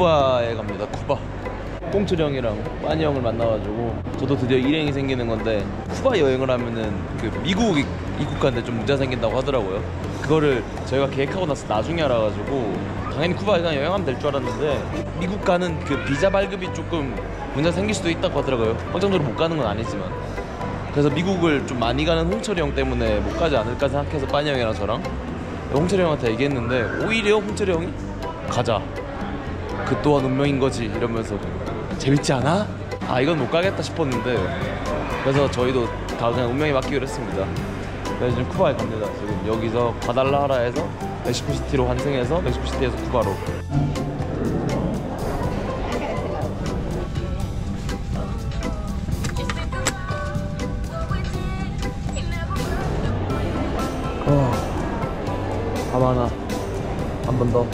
쿠바에 갑니다. 쿠바. 꽁철 형이랑 빠니 형을 만나가지고 저도 드디어 일행이 생기는 건데 쿠바 여행을 하면은 그 미국 이- 입국하는데 좀 문제 생긴다고 하더라고요. 그거를 저희가 계획하고 나서 나중에 알아가지고 당연히 쿠바에 그냥 여행하면 될 줄 알았는데 미국 가는 그 비자 발급이 조금 문제 생길 수도 있다고 하더라고요. 확정적으로 못 가는 건 아니지만. 그래서 미국을 좀 많이 가는 홍철이 형 때문에 못 가지 않을까 생각해서 빠니 형이랑 저랑 홍철이 형한테 얘기했는데 오히려 홍철이 형이 가자 그 또한 운명인 거지 이러면서 재밌지 않아? 아 이건 못 가겠다 싶었는데 그래서 저희도 다 그냥 운명에 맡기로 했습니다. 그래서 지금 쿠바에 갑니다. 지금 여기서 과달라하라에서 멕시코시티로 환승해서 멕시코시티에서 쿠바로. 어, 하바나 한 번 더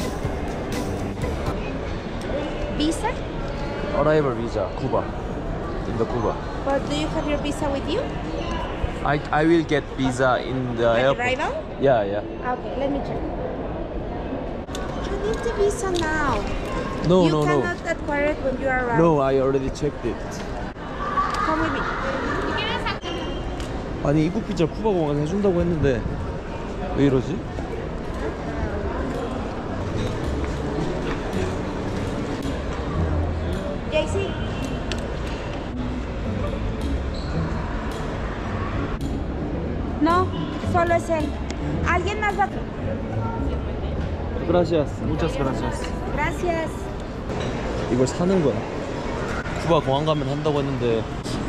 어라이벌 비자 쿠바 in the Cuba But do you have your visa with you? I I will get visa in the Like airport arrival? yeah yeah Okay, let me check. You need the visa now. no you no no cannot acquire it when you arrive. no I already checked it Come with me. 아니 입국 비자 쿠바 공항에서 해준다고 했는데 왜 이러지? JC. No, solo es él. ¿Alguien más va? Gracias muchas gracias Gracias. 이걸 사는 거야 쿠바 공항 가면 한다고 했는데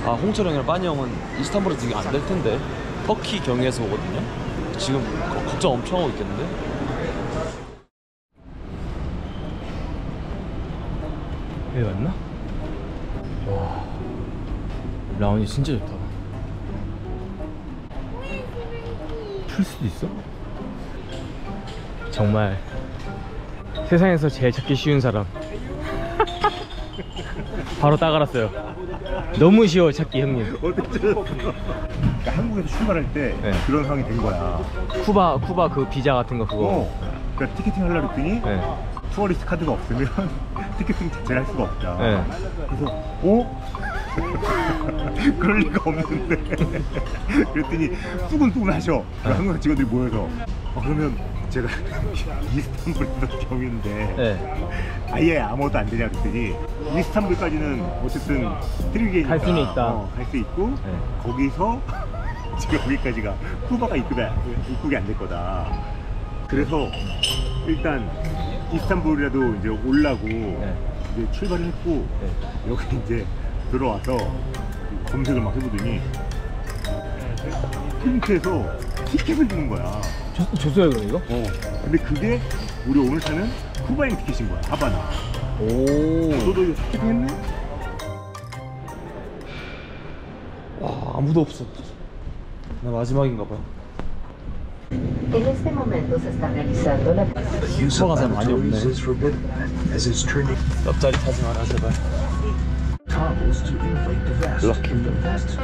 아 홍철 형이랑 빠니 형은 이스탄불에서 이게 안 될 텐데 터키 경유해서 오거든요 지금 거- 걱정 엄청 하고 있겠는데 여기 맞나? 와 라운이 진짜 좋다 풀 수도 있어? 정말 세상에서 제일 찾기 쉬운 사람 바로 따갈았어요 너무 쉬워 찾기 형님 그러니까 한국에서 출발할 때 네. 그런 상황이 된 거야. 쿠바 쿠바 그 비자 같은 거 그거 어. 그러니까 티켓팅 하려고 했더니 네. tourist card가 없으면 티켓팅 자체를 할 수가 없다. 네. 그래서 어? 그럴 리가 없는데 그랬더니 뚜근뚜근 하셔 네. 한국 직원들이 모여서 어, 그러면 제가 이스탄불에서 경유인데 네. 아예 아무것도 안 되냐 그랬더니 이스탄불까지는 어쨌든 트리게이니까 갈 수는 있다. 어, 갈수 있고 네. 거기서 지금 여기까지가 쿠바가 입국이, 입국이 안 될 거다 그래서 일단 이스탄불이라도 이제 올라고 이제 출발을 했고 네. 여기 이제 들어와서 검색을 막 해보더니 프린트에서 티켓을 주는 거야 줬, 줬어요 그럼 이거? 어. 근데 그게 우리 오늘 타는 쿠바행 티켓인 거야 하바나 오 너도 이거 티켓 했네? 와 아무도 없어 나 마지막인가 봐 En este momento se está realizando la of that's 많이 없네. 옆자리 타지 마라 제발 to inflate the vest.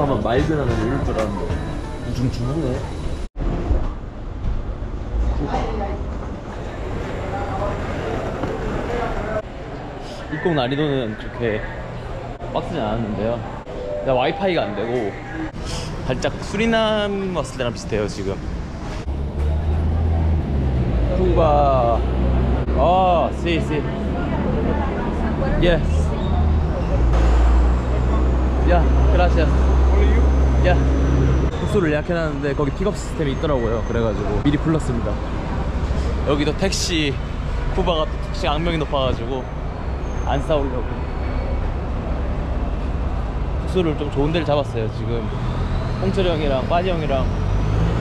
하면 맑은 하늘 이럴 줄 알았는데 우중충하네 입국 난이도는 그렇게 빡세지 않았는데요 근데 와이파이가 안 되고 살짝 수리남 왔을 때랑 비슷해요 지금 쿠바 아 sí sí yes 야, gracias. 야. 숙소를 예약해놨는데 거기 픽업 시스템이 있더라고요. 그래가지고 미리 불렀습니다. 여기도 택시, 쿠바가 또 택시 악명이 높아가지고 안 싸우려고. 숙소를 좀 좋은 데를 잡았어요. 지금 홍철이 형이랑 빠지 형이랑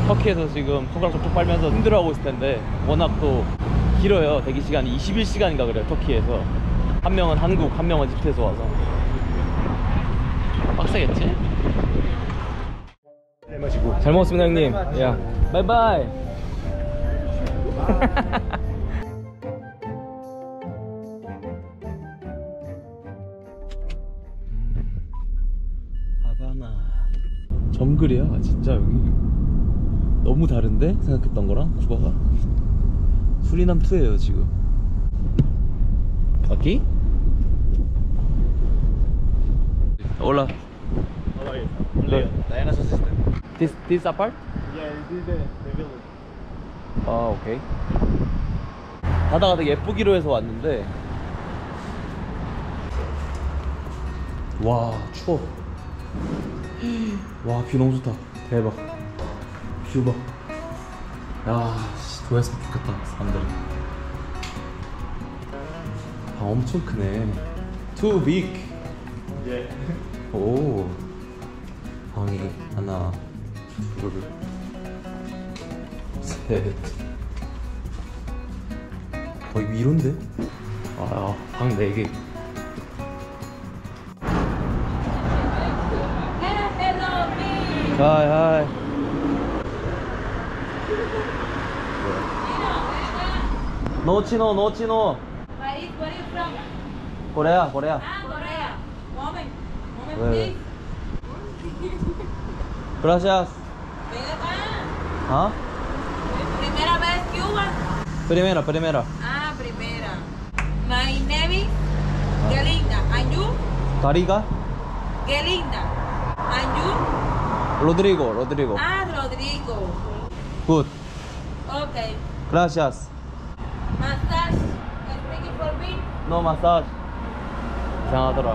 터키에서 지금 손가락 쪽쪽 빨면서 힘들어하고 있을 텐데 워낙 또 길어요. 대기 시간이 21시간인가 그래요. 터키에서. 한 명은 한국, 한 명은 이집트에서 와서. 빡세겠지? 잘 마시고 잘 먹었습니다 형님 야 바이바이 정글이야 진짜 여기 너무 다른데 생각했던 거랑 쿠바가 수리남 2예요 지금 aquí hola Leo Diana assistant this this apart Yeah, this is the, the village. 아 오케이 바다가 되게 예쁘기로 해서 왔는데 와 추워 와 뷰 너무 좋다 대박 뷰봐 야 씨, 도했으면 좋겠다 사람들 아 엄청 크네 too big 예. 오 방이 하나 둘 셋. 거의 위로인데? 아, 방 4개. 하이, 하이. 노치노, 노치노. Where is, where is from? 코레아, 코레아. Ah, Korea. Moment. Moment, Where? please. Gracias. Ven acá. ¿Ah? Primera vez Cuba. Primera, primera. Ah, primera. My name is Gelinda. And you? Cariga. Gelinda. Rodrigo, Rodrigo. Ah, Rodrigo. Good. Okay. Gracias. Massage. Speaking for me. 이상하더라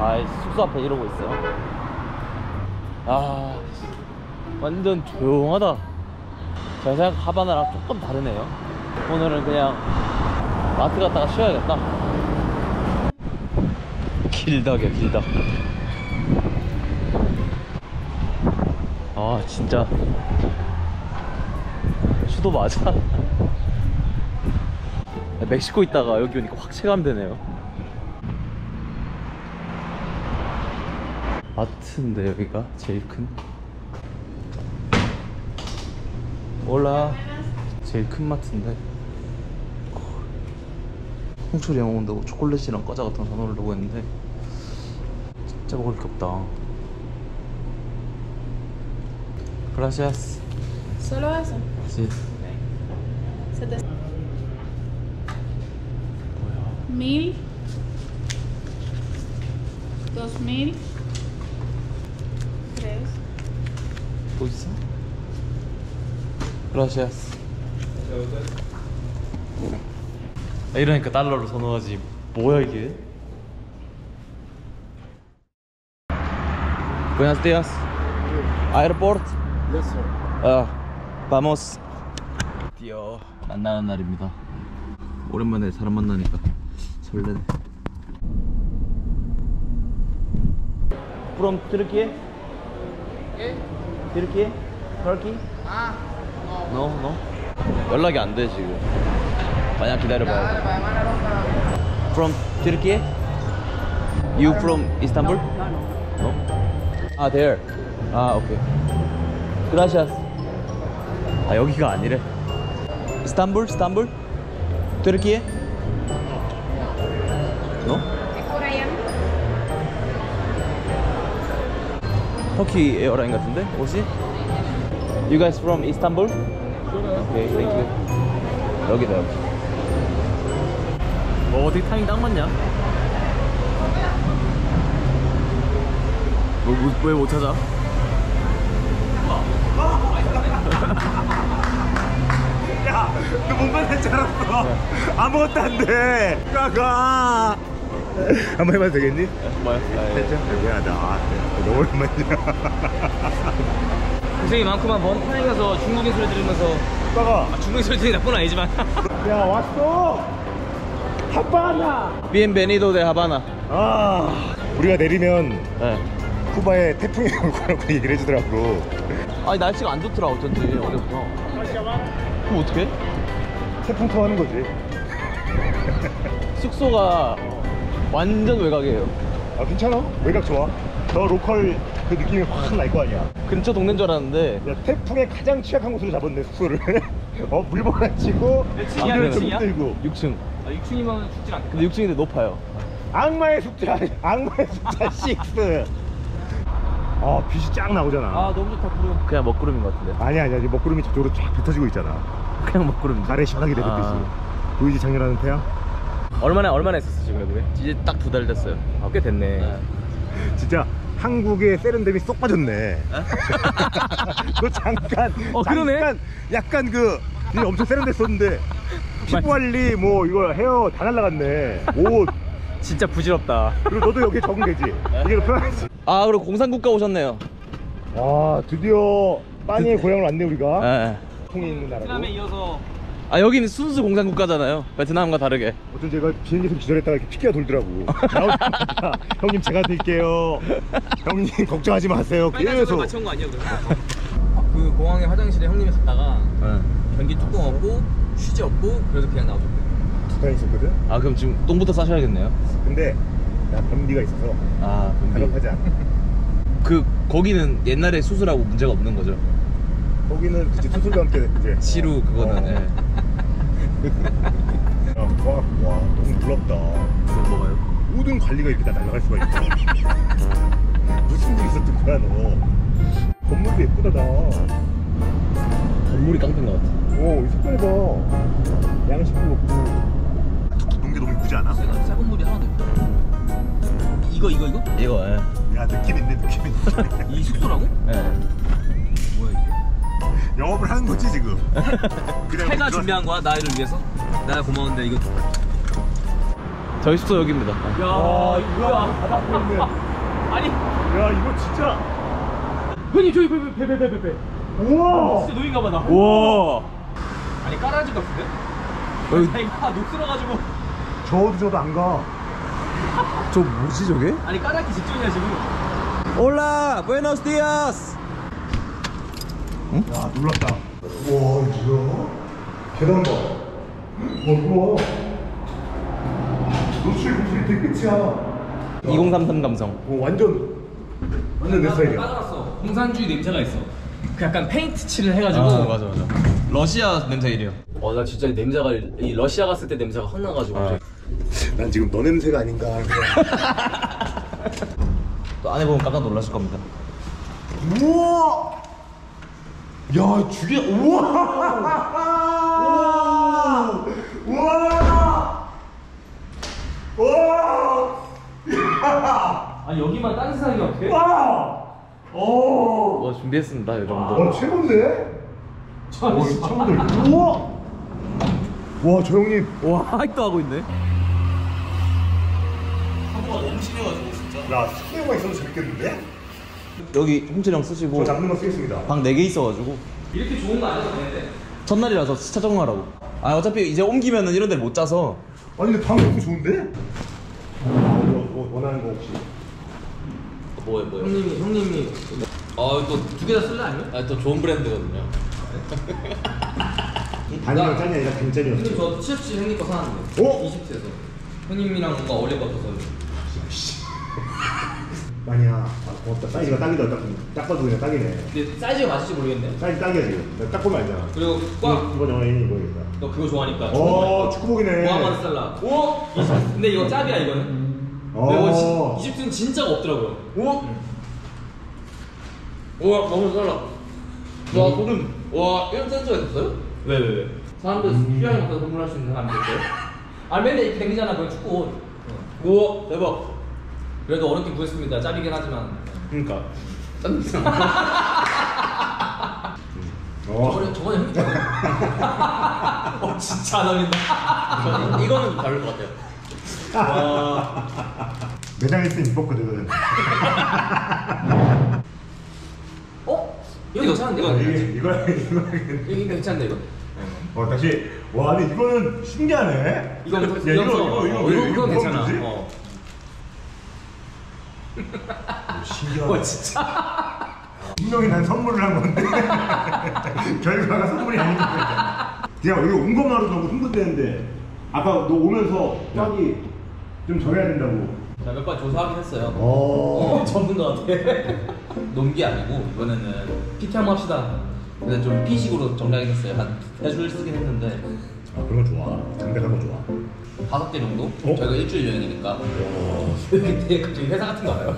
아 숙소 앞에 이러고 있어요 아 완전 조용하다 제가 생각 하바나랑 조금 다르네요 오늘은 그냥 마트 갔다가 쉬어야겠다 길다게 길다 아 진짜 수도 맞아 멕시코 있다가 여기 오니까 확 체감되네요. 마트인데 여기가 제일 큰. 올라 제일 큰 마트인데. 홍철이 형 온다고 초콜릿이랑 과자 같은 거 사놓으려고 했는데 진짜 먹을 게 없다. Gracias. Solo eso. Sí. Mil. Dos mil. Tres. 또 있어? Gracias. 아, 이러니까 달러로 선호하지. 뭐야 이게? Buenos días. Airport. Yes, sir. 아, vamos. 드디어 만나는 날입니다. 오랜만에 사람 만나니까 설레네. From Turkey? Turkey? Turkey? 아, no. No, no. 연락이 안 돼 지금. 만약 기다려봐요. From Turkey? You from Istanbul? No. 아, there. 아, 오 Gracias. 아, 여기가 아니래. 이스탄불? 이스탄불? Por allá. 터키 에어라인 같은데? 옷이? You guys from Istanbul? 오케이, thank you. 여기다 여기. 어, 어떻게 타이밍 딱 맞냐? 뭐, 왜못 찾아? 야, 너 몸만 할줄 알았어. 아무것도 안 돼. 가가. 한번 해봐도 되겠니? 뭐야? 살짝 미안하다. 아, 너무 오랜만이야. 고생이 많구만 먼 타에 가서 중국인 소리 들으면서 오빠가 아, 중국인 소리 들으니 나쁜 아니지만 야 왔어. 하바나. Bienvenido de Habana. 아, 우리가 내리면 네. 쿠바에 태풍이 올 거라고 얘기를 해주더라고. 아니 날씨가 안 좋더라 어쩐지 어제부터. 그럼 어떡해? 태풍 통하는 거지. 숙소가 완전 외곽이에요. 아 괜찮아. 외곽 좋아. 더 로컬 그 느낌이 확 날 거 아니야. 근처 동네인 줄 알았는데 야 태풍에 가장 취약한 곳으로 잡았네 숙소를. 어 물보라 치고 몇 층이야, 몇좀 층이야? 들고. 6층. 아, 6층이면 죽진 않겠다 근데 6층인데 높아요. 악마의 숙자 악마의 숙자 6 아 빛이 쫙 나오잖아 너무 좋다 구름. 그냥 먹구름인 것 같은데. 아니 아니야 지금 먹구름이 저쪽으로 쫙 흩어지고 있잖아 그냥 먹구름. 가래 시원하게 내렸듯이 아. 보이지 장렬하는 태양? 얼마나 얼마나 했었어 지금 여기? 이제 딱 두 달 됐어요. 아, 꽤 됐네. 진짜 한국의 세련됨이 쏙 빠졌네 너 잠깐 어, 그러네. 잠깐 약간 그니 엄청 세련됐었는데 피부 관리 뭐 이거 헤어 다 날라갔네 옷 진짜 부질없다. 그리고 너도 여기에 적응되지 이게 더 편하지 아 그리고 공산국가 오셨네요. 아 드디어 빠니의 고향을 왔네 우리가 네. 통에 있는 나라고 이어서 아 여기는 순수 공산국가잖아요. 베트남과 다르게. 어쩐 제가 비행기에서 기절했다가 이렇게 피기가 돌더라고 나오자마자 형님 제가 드릴게요 형님 걱정하지 마세요 계속 온거 아니야 그럼? 그 공항에 화장실에 형님이 갔다가 네. 변기 뚜껑 없고 휴지 없고 그래서 그냥 나오셨대. 두칸 있었거든 아 그럼 지금 똥부터 싸셔야겠네요. 근데 나 변비가 있어서 아 그럼 가급하지 않아 그 거기는 옛날에 수술하고 문제가 없는 거죠. 거기는 이제 수술과 함께 이제 시루 그거는. 어. 예. 야, 와, 와 너무 놀랍다 그거 먹어요. 모든 관리가 이렇게 다 날아갈 수가 있어 무슨 일 있었던 거야 너 건물도 예쁘다 나 건물이 깡패인 것 같아. 오, 이 색깔 봐. 양식도 없고. 동게 너무 이쁘지 않아? 이거 이거 이거? 이거 예. 야, 느낌 있네, 느낌 있네. 이 숙소라고? 예. 뭐야 이게? 영업을 하는 거지, 지금. 해가 준비한 거야 나이를 위해서? 내가 고마운데 이거. 저희 숙소 여기입니다. 야 아, 이거 뭐야? 바닥 보이네. 아니 야, 이거 진짜. 형님 저기 배배배배배 우와! 진짜 노인가 봐나. 우와. 아니 까라지 같은데? 여기 아니 다 녹슬어가지고. 저어도 저도 안 가. 저 뭐지 저게? 아니 까라기 직전이야 지금. 올라, 부에노스 디아스. 야, 놀랍다. 우와, 이거 뭐야? 계단 봐. 와, 우와. 노출, 노출이 되게 끝이야. 2033 감성. 오, 완전, 완전 내 스타일이야. 빠져났어. 공산주의 냄새가 있어. 그 약간 페인트 칠을 해가지고. 아, 맞아 맞아. 러시아 냄새 이래요. 어, 나 진짜 냄새가 이 러시아 갔을 때 냄새가 확 나가지고. 아. 난 지금 너 냄새가 아닌가. 또 안에 보면 깜짝 놀라실 겁니다. 우와! 야, 죽여! 우와! 우와! 우와! 아니 여기만 딴 세상이 어떻게? 와! 오! 와 준비했습니다 이 정도. 와, 최고인데? 와, 이거 최고들. 우와! 와, 저 형님. 와 아직도 하고 있네. 야, 스키어가 있어도 재밌겠는데? 여기 홍철 형 쓰시고 저 잡는 거 쓰겠습니다. 방 4개 있어가지고 이렇게 좋은 거 안 해도 되는데. 첫날이라서 시차 적응하라고. 아 어차피 이제 옮기면은 이런 데를 못 짜서 아니, 근데 방 너무 좋은데? 뭐, 뭐, 원하는 거 혹시? 뭐에 뭐에. 형님이 형님이 어또 두 개 다 쓸래 아니면? 아또 좋은 브랜드거든요. 단이랑 짠이 아니라 형님 단짠이었지. 저 티셔츠 형님 거 사놨는데. 어? 이집트에서. 형님이랑 뭔가 어울릴 것 같아서. 아니야. 아, 고맙다. 사이즈가 딱이다. 딱, 딱 봐도 그냥 딱이네. 근데 사이즈가 맞을지 모르겠네. 사이즈 딱이야, 지금. 내가 딱 보면 알잖아. 그리고 꽉. 이거 영화인이 이거겠다. 너 그거 좋아하니까. 어, 축구복이네. 모하마드 살라. 오. 근데 이거 짭이야 이거는. 어. 근데 이거 지- 이집트는 진짜가 없더라고요. 오. 우와 너무 잘라. 와 소름. 와 이런 센서가 있었어요? 왜 왜 왜? 사람들 필요한 것도 선물할 수 있는 사람들 있어요? 아 맨날 이렇게 댕기잖아 그건 축구 옷. 우와 대박. 그래도 어렵게 구했습니다. 짭이긴 하지만. 그러니까. 짠. 어. 저번에 저번에 형님. 어 진짜 안 어울린다. 이거는 다를 것 같아요. 매장에 있으면 이뻤거든. 어? 이거 괜찮은데 이거. 이게, 이거, 이거. 이거 괜찮은데 이거. 어, 다시. 와, 근데 이거는 신기하네. 이거 야, 이거, 이거, 이거, 이거, 이거 이거 괜찮아. 뭐지? 어. 진짜. 분명히 난 선물을 한 건데 결과가 선물이 아닌 거야. 내가 여기 온 것만으로도 너무 흥분되는데 아까 너 오면서 떡이 좀 절여야 된다고. 자 몇 번 조사하긴 했어요. 어. 어, 전문가한테. 논게 아니고 이번에는 PT 한번 합시다. 근데 좀 P식으로 정리하긴 했어요. 한 대줄 쓰긴 했는데 아 그런 거 좋아. 담백한 거 좋아. 다섯 개 정도? 어? 저희가 일주일 여행이니까. 이렇게 되게 갑자기 회사 같은 거 알아요?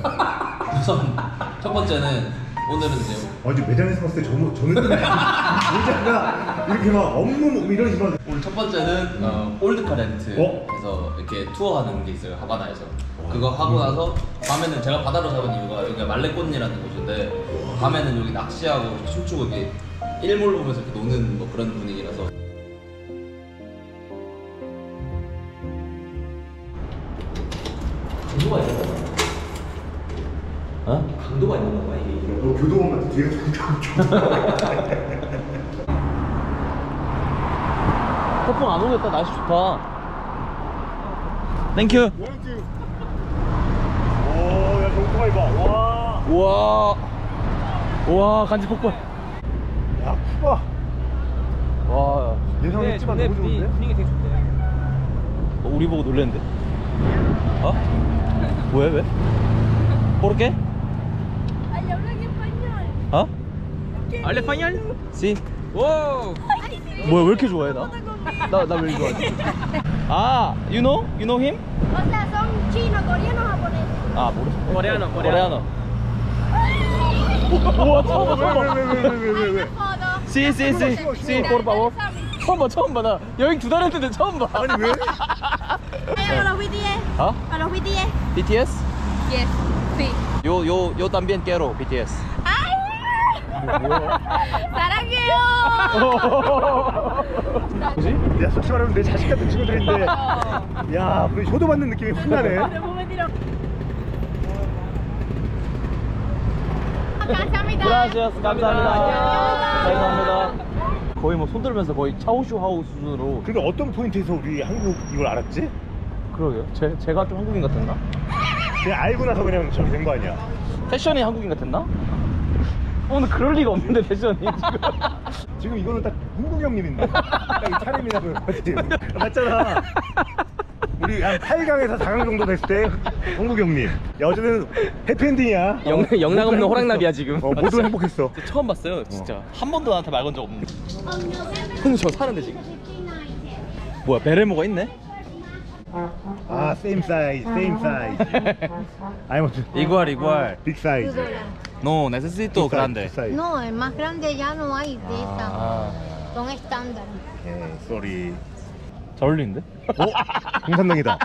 우선 첫 번째는 오늘은 이제 어제 매장에서 봤을 때 저는 저는 모자가 이렇게 막 업무 뭐 이런 식으로 오늘 첫 번째는 어, old car 렌트해서 어? 이렇게 투어하는 게 있어요 하바나에서. 그거 하고 나서 밤에는 제가 바다로 잡은 이유가 여기가 말레꼰이라는 곳인데 밤에는 여기 낚시하고 춤추고 이렇게 일몰 보면서 이렇게 노는 뭐 그런 분위기라서. 있는 거야? 어? 강도가 있는 거야 이게? 어, 교도관 같은 뒤에 태풍 안 오겠다. 날씨 좋다. Thank you. 오야 정통아 이봐. 와. 우와. 우와 간지 폭발. 야, 쿠바. 와. 예상 했지만 너무 좋은데? 분위기 되게 좋대 어, 우리 보고 놀랬는데? 어? 뭐야 왜? ¿Por 어? 알레 파이널? 시 오 뭐야 왜 이렇게 좋아해 나? 나 나왜 이렇게 좋아해? 아 you know? You know him? O sea, son chinos, coreanos, japoneses. 아 모르 코레아노 코레아노 우와 처음 봐 처음 봐 왜왜왜왜왜. Sí, sí, sí, sí, por favor. 처음 봐, 처음 봐. 나 여행 두 달 했는데 처음 봐. 아니 왜? Eh, ¿A los BTS? 어? ¿A los BTS? BTS? Yes. Sí. Yo, yo, yo también quiero BTS. ¡Ay! ¡Sarangueo! 뭐지? 야 솔직히 말하면 내 자식 같은 친구들인데 야 우리 효도 받는 느낌이 확 나네 감사합니다. 그라시아스 감사합니다. 감사합니다. 거의 뭐 손들면서 거의 차오슈 하우 수준으로. 근데 어떤 포인트에서 우리 한국 이걸 알았지? 그러게요. 제, 제가 좀 한국인 같았나? 그냥 알고 나서 그냥 저렇게 된거 아니야 패션이 한국인 같았나? 오늘 그럴 리가 없는데 패션이 지금. 지금 이거는 딱 흥국 형님인데 딱이 차림이나 그런 거지 맞잖아 우리 한 8강에서 4강 정도 됐을 때 흥국 형님 야 어쨌든 해피엔딩이야 영- 영락 없는 호랑나비야. 지금. 어 모두. 행복했어 처음 봤어요, 진짜. 한 번도 나한테 말 건 적 없는데. 형님 저 사는데 지금. 뭐야 베레모가 있네? 아 same size same size 아니 뭐 igual igual. big size No, necesito size, grande. size. No, el más grande ya no hay de esa. 아, Son estándar. 예, sorry 잘 어울리는데? 어? 공산당이다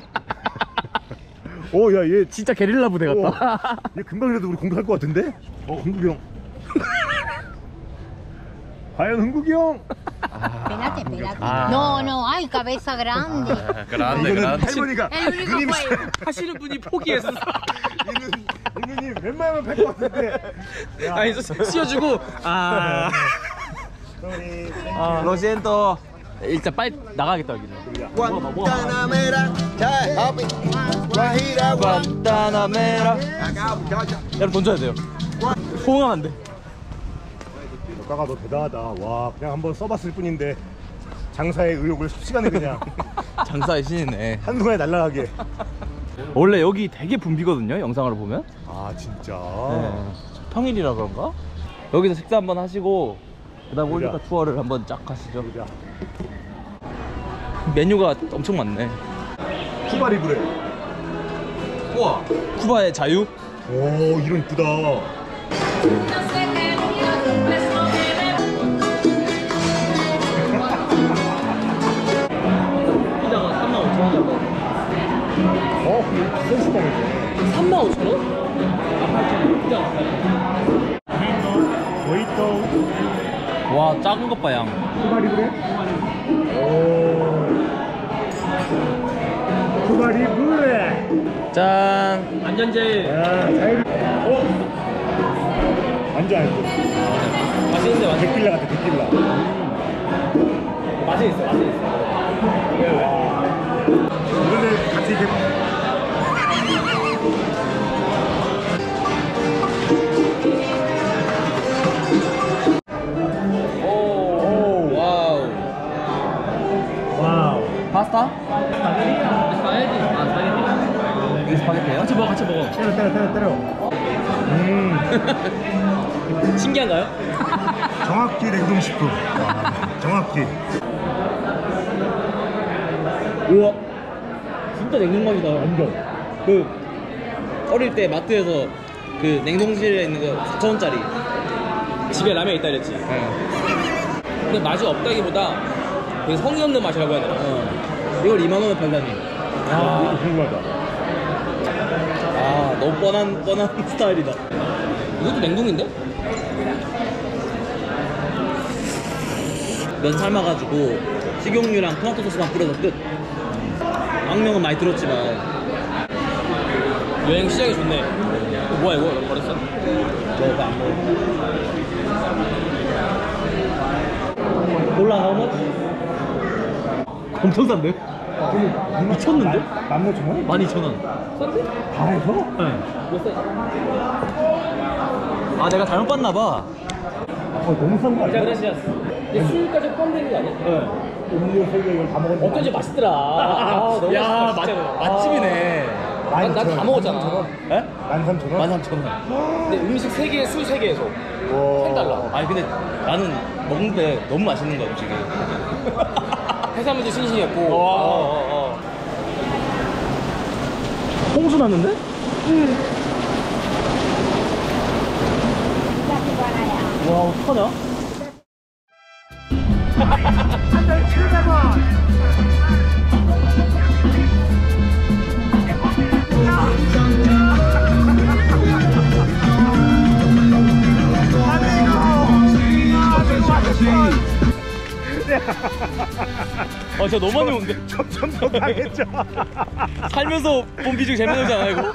오 야 얘 진짜 게릴라 부대 같다. 얘 금방이라도 우리 공격할 것 같은데? 어 흥국이 형 과연 흥국이 형? Espérate, espérate. Ah. No, no, hay cabeza grande. 그란데 이거는 할머니가 El único 누님 fue. 하시는 분이 포기했어. 이는 이누님 웬만하면 같은데 야, 아니 씌워주고 아. sorry. 아, 로시엔토. 일단 빨리 나가겠다 여기는. Yeah, happy. Guajira, 관타나메라. 여러분 돈 줘야 돼요. 호응하면 안 돼. 너가너 대단하다 와 그냥 한번 써봤을 뿐인데 장사의 의욕을 습시간에 그냥 장사의 신이네. 한순간에 날라가게 원래 여기 되게 붐비거든요 영상으로 보면. 아 진짜 네. 평일이라 그런가? 여기서 식사 한번 하시고 그 다음 보자. 올리카 투어를 한번 쫙 가시죠. 보자 메뉴가 엄청 많네. 쿠바 리브레 우와. 쿠바의 자유? 오 이런 이쁘다 3 5 0 0 0원? 와 작은 것 봐 양. 소발이 그래? 짠. 안전제. 야, 어? 완전 알고. 맛있는데 맛. 데킬라 같아 데킬라. 맛있어 맛있어. 오늘 같이 파스타? 스파게티. 아, 스파게티. 이게 스파게티예요? 같이 먹어, 같이 먹어. 때려 때려 때려 때려 음 신기한가요? 정확히 냉동식품 와, 정확히 우와. 진짜 냉동맛이다. 완전. 그 어릴 때 마트에서 그 냉동실에 있는 거 4,000원짜리. 집에 라면 있다 그랬지. 네. 근데 맛이 없다기보다 되게 성의 없는 맛이라고 해야 되나? 어. 이걸 2만 원에 팔다니. 아, 궁금하다. 아 너무 뻔한 뻔한 스타일이다. 이것도 냉동인데? 면 삶아가지고 식용유랑 토마토 소스만 뿌려서 끝. 악명은 많이 들었지만 여행 시작이 좋네. 어, 뭐야 이거 너 버렸어? 먹어봐 안 먹어. 몰라 how much? 엄청 싼데? 미쳤는데? 15,000원? 12,000원. 다 해서? 네. 아 내가 잘못 봤나 봐. 어, 너무 싼거 아니야? 그라시아스. 근데 술까지 포함되는 거 아니야? 음료 3개 이걸 다 먹었는데. 어쩐지 맛있더라. 아, 너무 야 맛있다, 진짜로. 맛집이네. 난 다 먹었잖아. 에? 13,000원? 13,000원. 근데 음식 3개에 술 3개에서 와. 10달러. 아니 근데 나는 먹는데 너무 맛있는 거야 음식이. 해산물도 싱싱했고. 어, 어, 어. 홍수 났는데? 와 어떡하냐? 아 진짜 너무 많이 오는데? 더 강해져. 살면서 본 비중 제일 많이 오지 않아 이거?